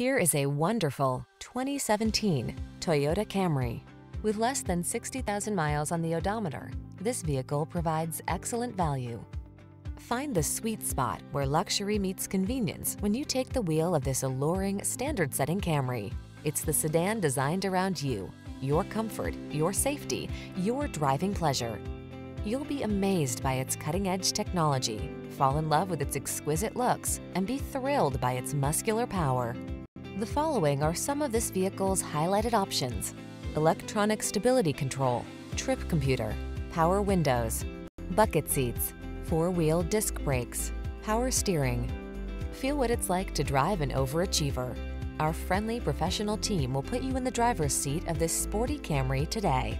Here is a wonderful 2017 Toyota Camry. With less than 60,000 miles on the odometer, this vehicle provides excellent value. Find the sweet spot where luxury meets convenience when you take the wheel of this alluring, standard-setting Camry. It's the sedan designed around you, your comfort, your safety, your driving pleasure. You'll be amazed by its cutting-edge technology, fall in love with its exquisite looks, and be thrilled by its muscular power. The following are some of this vehicle's highlighted options. Electronic stability control, trip computer, power windows, bucket seats, four-wheel disc brakes, power steering. Feel what it's like to drive an overachiever. Our friendly professional team will put you in the driver's seat of this sporty Camry today.